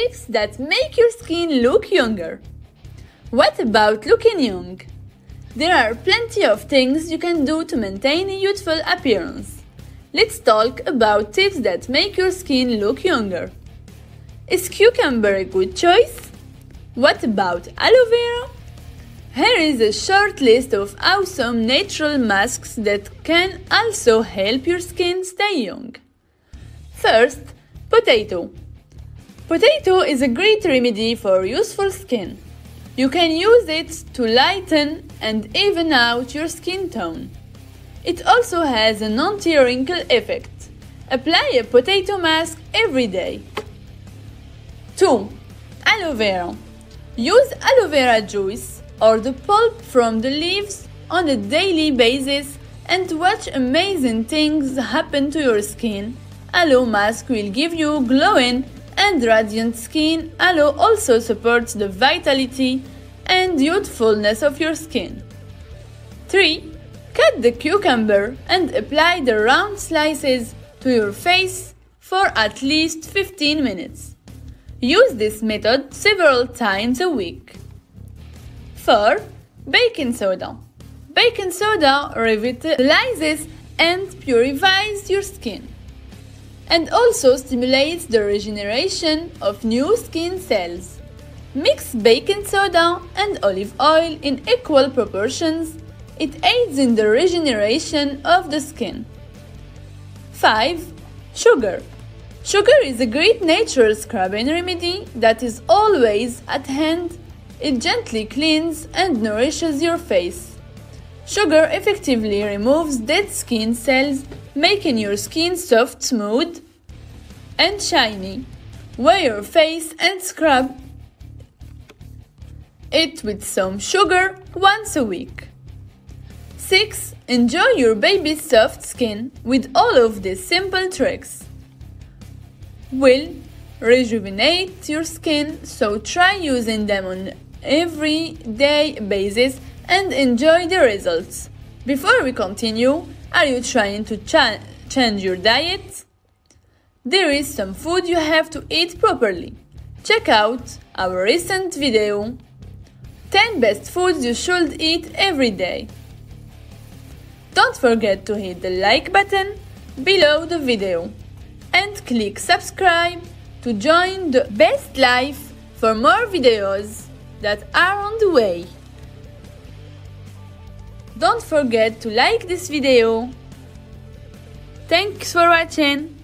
tips that make your skin look younger. What about looking young? There are plenty of things you can do to maintain a youthful appearance. Let's talk about tips that make your skin look younger. Is cucumber a good choice? What about aloe vera? Here is a short list of awesome natural masks that can also help your skin stay young. First, potato. Potato is a great remedy for youthful skin. You can use it to lighten and even out your skin tone. It also has an anti-wrinkle effect. Apply a potato mask every day. 2. Aloe vera. Use aloe vera juice or the pulp from the leaves on a daily basis and watch amazing things happen to your skin. Aloe mask will give you glowing and radiant skin. Aloe also supports the vitality and youthfulness of your skin. 3. Cut the cucumber and apply the round slices to your face for at least 15 minutes. Use this method several times a week. 4. Baking soda. Baking soda revitalizes and purifies your skin and also stimulates the regeneration of new skin cells. Mix baking soda and olive oil in equal proportions. It aids in the regeneration of the skin. 5. Sugar. Sugar is a great natural scrubbing remedy that is always at hand it gently cleans and nourishes your face. Sugar effectively removes dead skin cells, making your skin soft, smooth, and shiny. Wear your face and scrub it with some sugar once a week. 6. Enjoy your baby's soft skin with all of these simple tricks. Will rejuvenate your skin, so try using them on everyday basis and enjoy the results. Before we continue, are you trying to cha change your diet? There is some food you have to eat properly. Check out our recent video 10 best foods you should eat every day. Don't forget to hit the like button below the video and click subscribe to join the best life for more videos that are on the way. Don't forget to like this video. Thanks for watching.